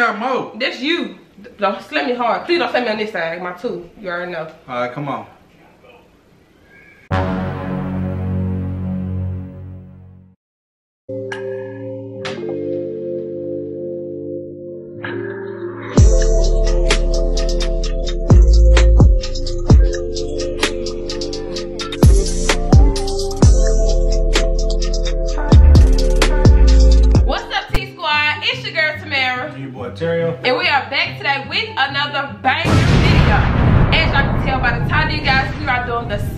out more. That's you. Don't slam me hard. Please don't slam me on this side, my two. You already know. All right, come on.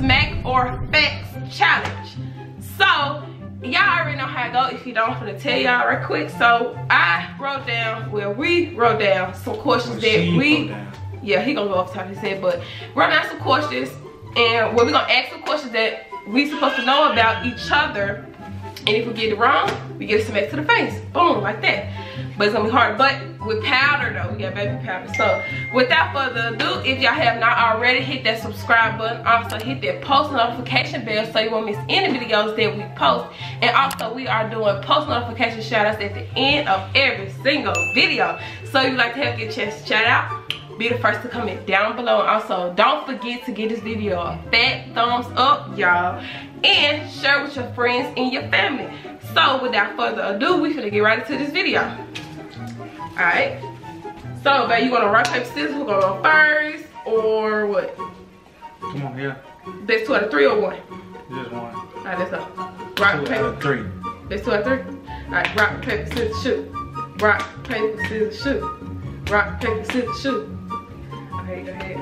Smack or Facts Challenge. So, y'all already know how it go. If you don't, I'm gonna tell y'all right quick. So, I wrote down, well, we wrote down some questions that we, yeah, he gonna go off the top of his head, but wrote down some questions. And well, we're gonna ask some questions that we supposed to know about each other. And if we get it wrong, we get a smack to the face. Boom, like that. But it's gonna be hard. But with powder though, we got baby powder. So without further ado, if y'all have not already, hit that subscribe button. Also hit that post notification bell so you won't miss any videos that we post. And also we are doing post notification shout outs at the end of every single video. So you like to have your chance shout out, be the first to comment down below. And also, don't forget to give this video a fat thumbs up, y'all. And share with your friends and your family. So, without further ado, we finna get right into this video. Alright. So, babe, you gonna rock, paper, scissors? Who gonna go first? Or what? Come on, yeah. There's two out of three or one? Just one. Alright, let's go. Rock, Two out paper. of three. There's two out of three? Alright, rock, paper, scissors, shoot. Rock, paper, scissors, shoot. Rock, paper, scissors, shoot. Okay, go ahead.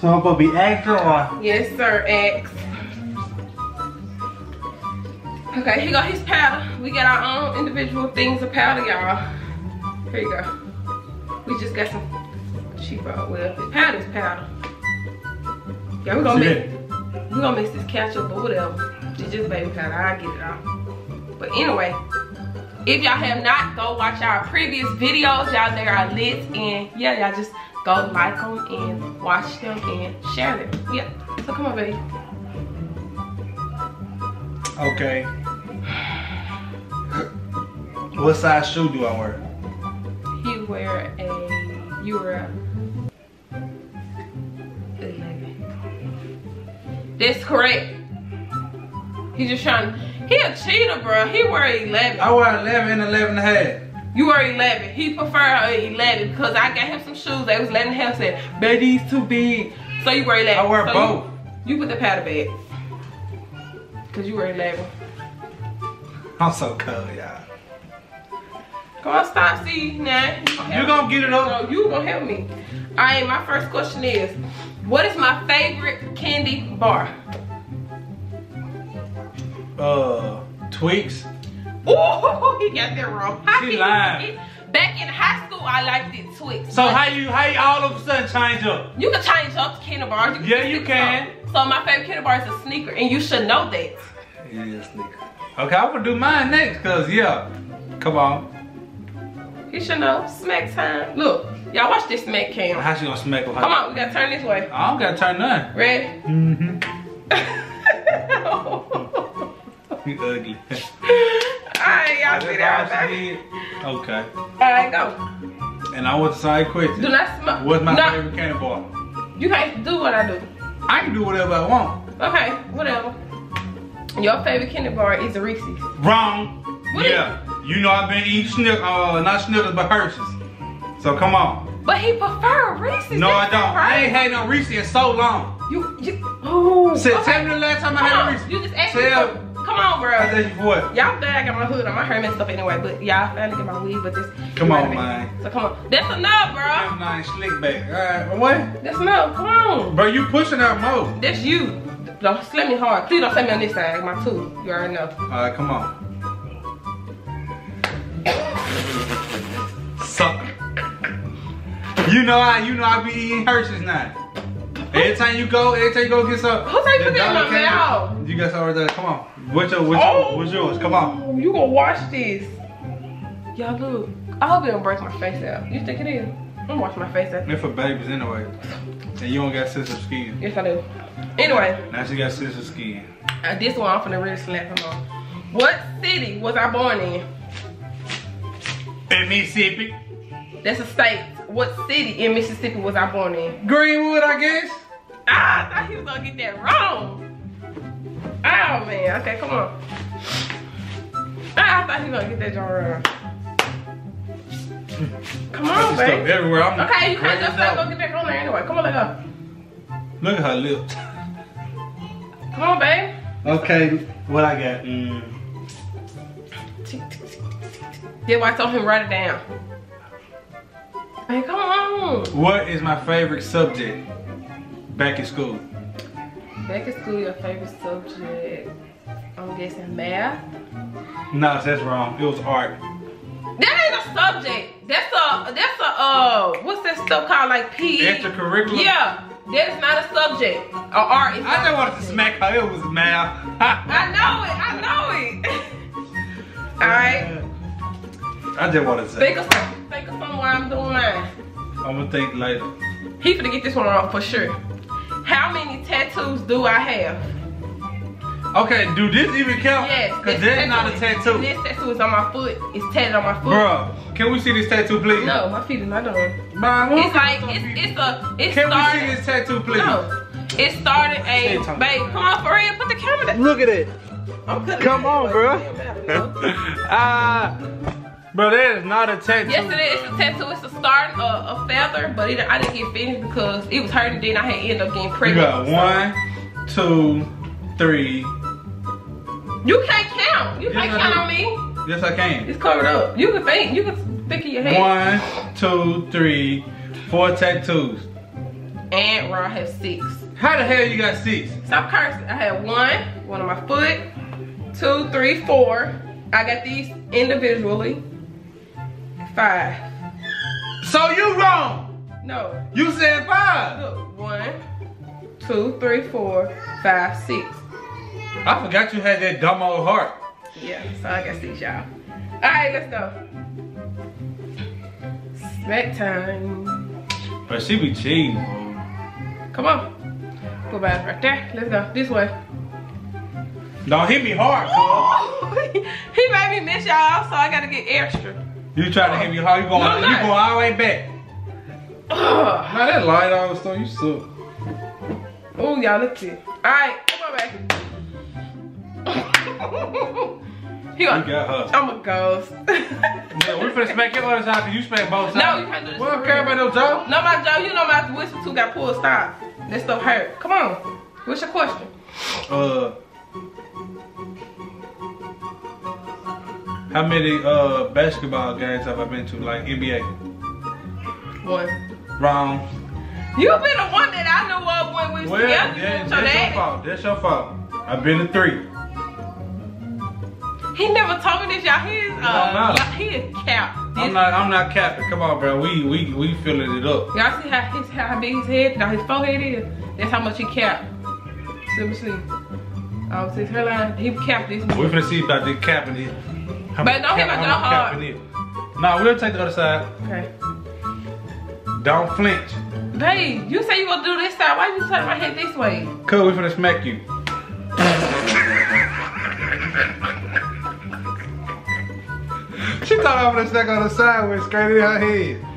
So I'm supposed to be extra or? Yes, sir, X. Okay, here go his powder. We got our own individual things of powder, y'all. Here you go. We just got some cheap out well. This powder is powder. Yeah, we're gonna mix we're gonna mix this ketchup or whatever. It's just baby powder. I'll get it out. But anyway, if y'all have not, go watch our previous videos. Y'all there are lit and yeah, y'all just go like them and watch them and share them. Yeah. So come on, baby. Okay. What size shoe do I wear? He wear a you wear a 11. That's correct. He just trying. He a cheater, bro. He wear 11. I wear 11 and 11 and a half. You wear 11. He prefer 11 because I got him some shoes that was 11 and a half. Said, "Baby, these too big." So you wear 11. I wear So both. You, you put the powder bag. Cause you wear 11. I'm so cold, y'all. Come on, stop, see now. You're gonna get it up? No, you gonna help me. All right, my first question is, what is my favorite candy bar? Uh, Twix. Ooh, he got that wrong. She can you lying. Back in high school, I liked it Twix. So how you how you all of a sudden change up? You can change up to candy bars. can Yeah, you can. of them. So my favorite candy bar is a sneaker, and you should know that. Yeah, sneaker. Okay, I'm gonna do mine next, cause yeah. Come on. You should know. Smack time. Look, y'all watch this smack cam. How she gonna smack her? Come on, we gotta turn this way. I don't gotta turn none. Ready? Mm-hmm. You ugly. Alright, y'all see that? That's all baby? she did? Okay. Alright, go. And I want the side question. Do not smoke. What's my no, favorite candy bar? You can't do what I do. I can do whatever I want. Okay, whatever. Your favorite candy bar is a Reese's. Wrong. What yeah. You know I've been eating Snickers, uh, not Snickers, but Hershey's. So come on. But he prefer Reese's. No, I don't. I ain't had no Reese's in so long. You, you, oh. Say, okay. Tell me the last time I had on, Reese's. You just asked me. Tell. for- Come on, bro. I tell you for what? Y'all glad I got my hood on. My hair messed up anyway, but y'all finally get my weave, but this. Come on, know what I mean? man. So come on. That's enough, bro. I'm not slick back. Alright, what? That's enough. Come on. Bro, you pushing out more. That's you. Don't slam me hard. Please don't slam me on this side. My two. You already know. Alright, come on. Sucker. You know I, you know I be eating Hershey's now. Every time you go, every time you go get some. Who say you the put that in my mouth? You got some over there. Come on. What's your, what's, Oh. what's yours? Come on. You gonna watch this. Y'all look. I hope it don't break my face out. You think it is? I'm gonna wash my face out. They're for babies anyway. And you don't got sensitive skin. Yes, I do. Anyway, Now she got sensitive skin. uh, this one I'm finna really slap him on. What city was I born in? In Mississippi. That's a state. What city in Mississippi was I born in? Greenwood, I guess. Ah, I thought he was gonna get that wrong. Oh man, okay, come on. Ah, I thought he was gonna get that joint wrong. Come on, Stuff babe. everywhere. I'm Okay, you can't crazy just let go get back on there anyway. Come on, let go. Look at her lips. Come on, babe. Okay, what I got? Mm. Then why I told him write it down. Hey, come on. What is my favorite subject back in school? Back in school, your favorite subject? I'm guessing math. No, that's wrong. It was art. That ain't a subject. That's a that's a uh what's that stuff called like PE? Extracurricular? Yeah, that is not a subject. Or art is I just wanted to smack her. It was math. I know it. I know it. All right. I just want to say. Think of something. Think of something while I'm doing mine. I'm gonna think later. He finna get this one wrong for sure. How many tattoos do I have? Okay, do this even count? Yes. Cause this that's not a tattoo. This tattoo is on my foot. It's tatted on my foot. Bruh, can we see this tattoo, please? No, my feet is not done. Bruh, It's like the fuck it's you- it's a it Can we see this tattoo, please? No, it started a Say it, babe. Come on, for real, put the camera down. Look at it. I'm cutting Come on, anyway. bruh. Uh, It don't matter, no. Bro, that is not a tattoo. Yes, it is. It's a tattoo. It's a start, a, a feather, but it, I didn't get finished because it was hurting. Then I had ended up getting You pregnant. got one, two, three. You can't count. You Yes, can't I count do. on me. Yes, I can. It's covered up. You can think. You can think in your head. One, two, three, four tattoos. And Raw have six. How the hell you got six? Stop cursing. I have one, one on my foot, two, three, four. I got these individually. Five. So you wrong. No. You said five. Look. One, two, three, four, five, six. I forgot you had that dumb old heart. Yeah, so I got six, y'all. Alright, let's go. Smack time. But she be cheating, bro. Come on. Go back right there. Let's go. This way. Don't hit me hard, he made me miss y'all, so I gotta get extra. You trying to hit me hard. You going, No, you going all the way back. Ugh. Now that light on so you suck. Oh, y'all look cute. Alright, come on back. he You gonna, got her. I'm a ghost. Yeah, we finna smack your other side because you smack both sides. No, you can't do this We don't care about no joke. no, my Joe, you know my whistle too got pulled. Stop. That stuff hurt. Come on. What's your question? Uh, how many uh basketball games have I been to, like NBA? One. Wrong. You've been the one that I knew of when we was Well, together. That, that's your your fault. That's your fault. I've been to three. He never told me this, y'all. He is, No, uh, he is cap. I'm not. I'm not capping. Come on, bro. We we we filling it up. Y'all see how his how big his head, how his forehead is? That's how much he cap. Let me see. Oh, see his hairline. He capped this. We're gonna see about this capping it. How But don't hit my jaw hard. Nah, we'll take the other side. Okay. Don't flinch. Babe, you say you gonna do this side. Why you turn my head this way? Cause we finna smack you. she thought I was gonna smack on the side with straight in her head.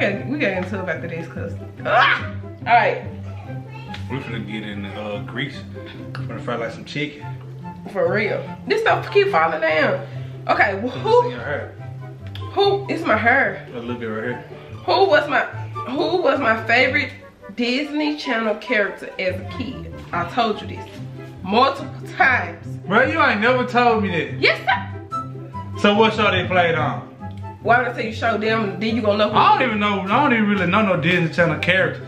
Got we got into about the this cause ah! Alright, We're gonna get in the uh, grease. Finna fry like some chicken. for real. This stuff keep falling down. Okay, well, who your hair. who it's my hair. A little bit right here. Who was my who was my favorite Disney Channel character as a kid? I told you this multiple times. Bro, you ain't never told me that. Yes, sir. So what show they played on? Why would I say you show them? Then you gonna know who I don't even know. I don't even really know no Disney Channel characters.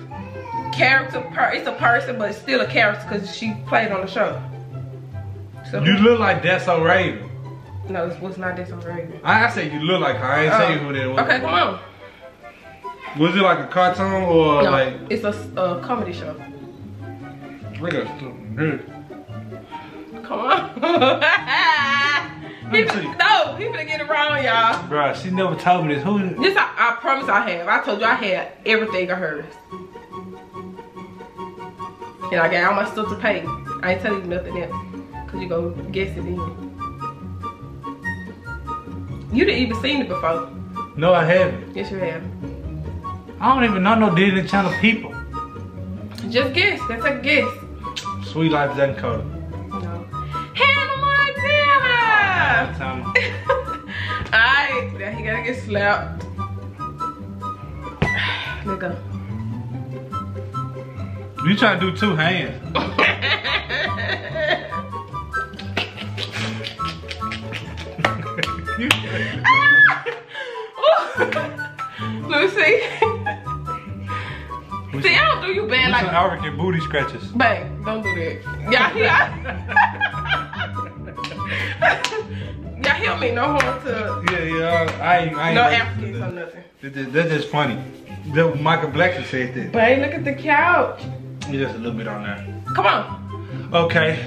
character. Per, it's a person, but it's still a character because she played on the show. So You look like That's So Raven. no, it was not this already. I, I said you look like her. I ain't saying who that was. Okay, come on. Was it like a cartoon or No, like? it's a, a comedy show. Look at good. Come on. he, no, he get it wrong, y'all. Bro, she never told me this. Who? This I, I promise I have. I told you I had everything of hers. And I got all my stuff to pay. I ain't telling you nothing else. Cause you go guess it in. You didn't even seen it before. No, I haven't. Yes, you have. I don't even know no Disney Channel people. Just guess. That's a guess. Suite Life. No. Get slapped. Let go. You try to do two hands. Me see. I don't do you bad like African booty scratches. Bang, don't do that. Y'all hear? Y'all hear me? No harm to Yeah, yeah. I ain't. I ain't no ready for Africans or nothing. That- that- That's just funny. The Michael Blackson said that. Bang, look at the couch. It's just a little bit on there. Come on. Okay.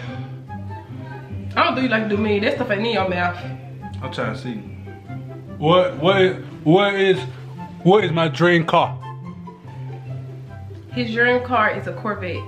I don't do you like to do me. That stuff ain't in your mouth. I'm trying to see. What what is what is what is my dream car? His dream car is a Corvette.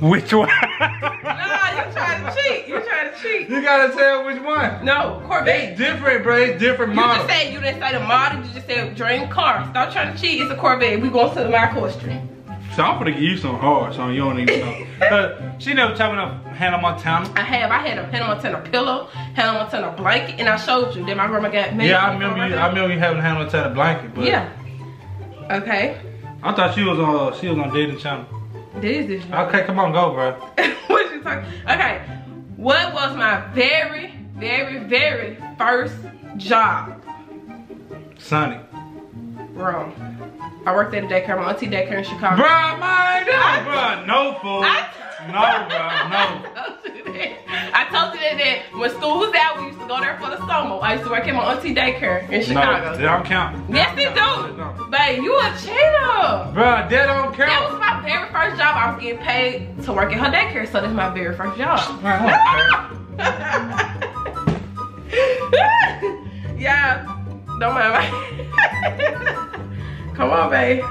Which one? Nah, you trying to cheat. You trying to cheat. you gotta tell which one. No, Corvette. It's different, bro. It's different You model. just said you didn't say the model. You just said dream car. Stop trying to cheat. It's a Corvette. We going to the my question. so I'm gonna give you some hard, so you don't even know. Uh, she never told me no Hannah Montana. I have. I had a Hannah Montana pillow, Hannah Montana blanket, and I showed you Then my grandma got made. Yeah, I remember you. I remember you having a Hannah Montana blanket, but Yeah. Okay. I thought she was on. She was on dating channel. This is. Okay, come on, go, bro. what you talking? Okay. What was my very, very, very first job? Sonny. Wrong. I worked at a daycare, my auntie daycare in Chicago. Bro, mine, bro, no fool. I- No, bro, no. I told you that. I told you that, that when school was out, we used to go there for the summer. I used to work at my auntie daycare in Chicago. No, they don't count. yes, they do. Babe, you a cheater. Bro, that don't care. That was my very first job. I was getting paid to work at her daycare, so that's my very first job. Yeah, don't mind me. come on, babe.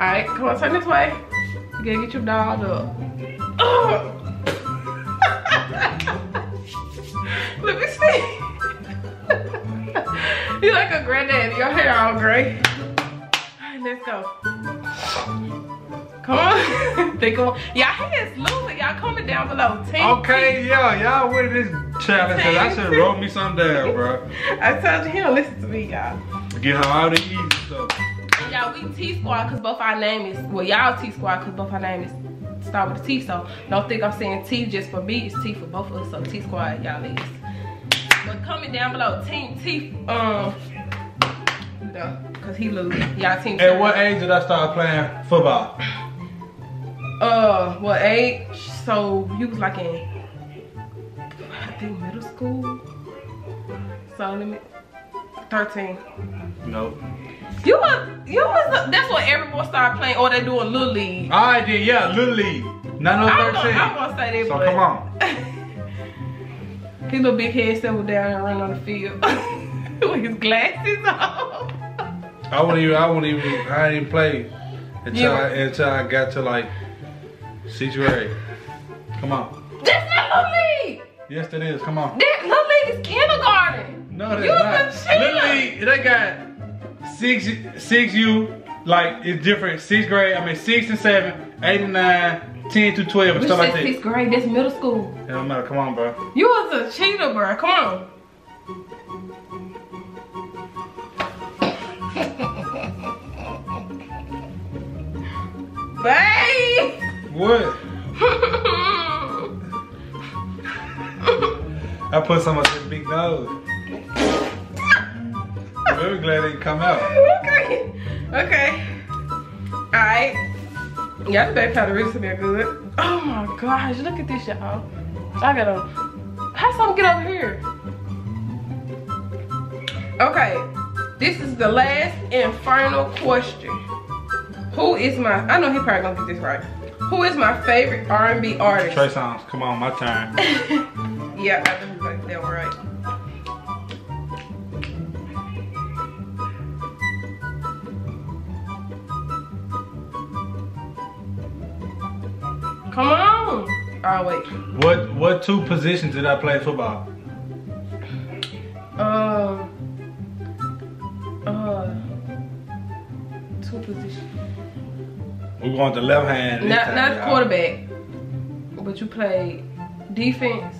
All right, come on, turn this way. You gotta get your dolled up. Let me see. you like a granddaddy. Your hair all gray. All right, let's go. Come on. they go. Y'all hands losing. Y'all comment down below. Team Okay, yeah, y'all with this challenge, cause I should wrote me some down, bro. I told you he don't listen to me, y'all. Get her all the easy stuff. Y'all, we T Squad because both our name is, well, y'all T Squad because both our name is start with a T. So don't think I'm saying T just for me. It's T for both of us. So T Squad, y'all is. But comment down below, Team T, um, because he lose. Y'all Team At what age did I start playing football? Uh, what age? So you was like in, I think middle school. So let me, 13. No. You was, you was, that's what everyone started playing, or they doing Little League. I did, yeah, Little League. Not no I don't 13. know, I'm gonna say that, So but come on. his little big head settled down and run on the field with his glasses on. I wouldn't even, I wouldn't even, I didn't even play until, You- I, until I got to like sixth grade. Come on. That's not Little League. Yes, it is. Come on. That Little League is kindergarten. No, that's You not. a cheater. Little they got six, six U, like it's different. Sixth grade, I mean six and seven, eight and nine, ten to twelve, and We stuff like that. sixth grade. That's middle school. It don't matter. Come on, bro. You was a cheater, bro. Come on. Babe. What? I put some of this big nose. I'm very glad it come out. okay. Okay. Alright. Yeah, the baby powder really smell good. Oh my gosh, look at this, y'all. I gotta. How some get over here? Okay. This is the last and final question. Who is my? I know he probably gonna get this right. Who is my favorite R&B artist? Trey Songz, come on, my turn. yeah, I think that one right. Wait. What what two positions did I play football? Um. Uh. Two positions. We're want the left hand. Not time, not quarterback, but you play defense.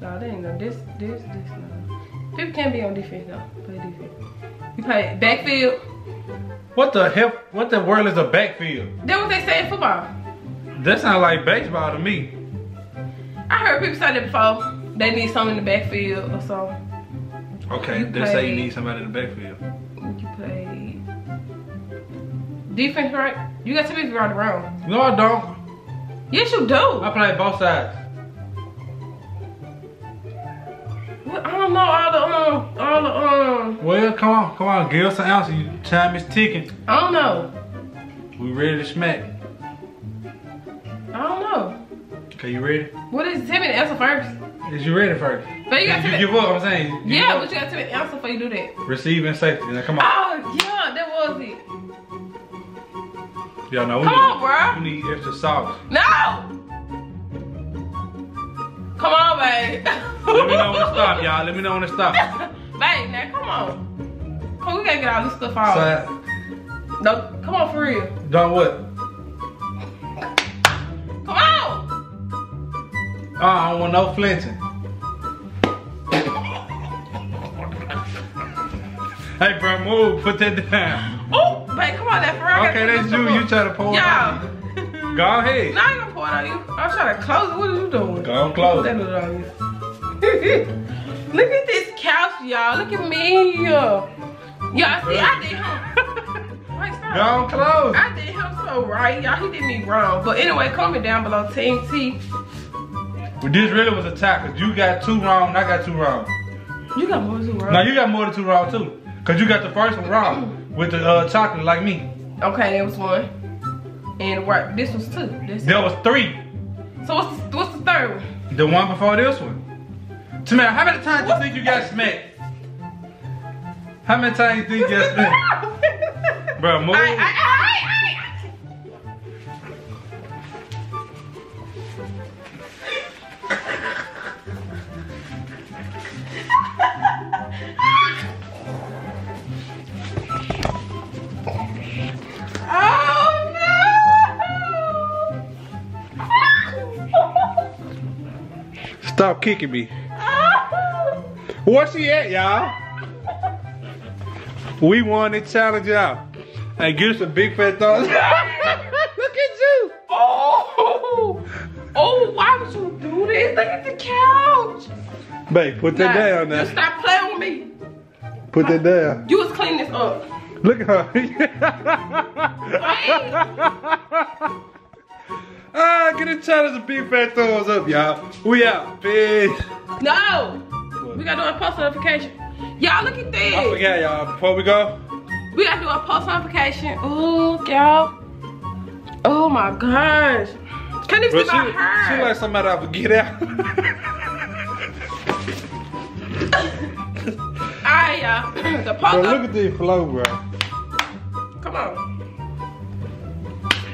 No, that ain't no this this this no. People can't be on defense though. Play defense. You play backfield. What the hell? What the world is a backfield? That's what they say in football. That sounds like baseball to me. I heard people say that before. They need someone in the backfield or something. Okay, You they say you need somebody in the backfield. You play defense, right? You got to be right around. No, I don't. Yes, you do. I play both sides. What- I don't know all the um all the um. Well, come on, come on, give us an answer. You, time is ticking. I don't know. We ready to smack. Okay, you ready? What is me the answer first? Is you ready first? But you got to give up, I'm saying. Yeah, but you got to the answer before you do that. Receive and safety. Now, come on. Oh yeah, that was it. Y'all know we Come need, on, bro. we need extra sauce. No. Come on, babe. Let me know when to stop, y'all. Let me know when to stop. babe, now come on. Come, on, we gotta get all this stuff off. Side. No, come on for real. Done what? Uh, I don't want no flinching. hey, bro, move. Put that down. Oh, babe, come on, that for real. Okay, that's you. You try to pull it out. Go ahead. No, I ain't gonna pour it on you. I'm trying to close it. What are you doing? Go on, close it. it on you. Look at this couch, y'all. Look at me. Y'all see, I did him. Go on, close. I did him so right, y'all. He did me wrong. But anyway, comment down below, Team T. Well, this really was a tie, cause you got two wrong and I got two wrong. You got more than two wrong. Now you got more than two wrong too. Cause you got the first one wrong with the uh, chocolate like me. Okay, that was one. And right, this was two. This There was three. so what's the, what's the third one? The one before this one. Tamara, how many times do you think you got smacked? How many times do you think you got smacked? Bro, move. Aight, aight, aight, Stop kicking me. Where she at, y'all? We won the challenge, y'all. Hey, give us a big fat thumbs. Look at you. Oh! Oh, why would you do this? Look at the couch. Babe, put that down You now. stop playing with me. Put that down. You was clean this up. Look at her. ah, get a challenge a big fat thumbs up, y'all. We out. Peace. No! We gotta do a post notification. Y'all look at this. I forgot, y'all. Before we go, We gotta do a post notification. Ooh, y'all. Oh my gosh. Can't even Bro, see she, my hair. she like somebody I forget out. Alright, y'all. the post Bro, look at this flow, bro. Come on.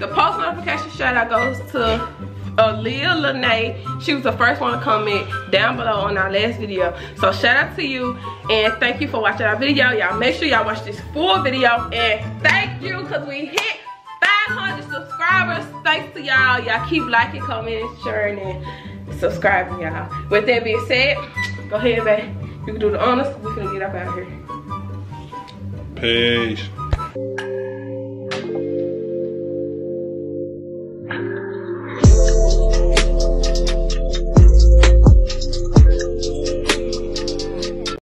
The post notification shout out goes to Aaliyah Lene. She was the first one to comment down below on our last video. So shout out to you and thank you for watching our video. Y'all make sure y'all watch this full video and thank you because we hit 500 subscribers. Thanks to y'all. Y'all keep liking, commenting, sharing, and subscribing, y'all. With that being said, go ahead, babe. You can do the honors. We're gonna get up out here. Peace.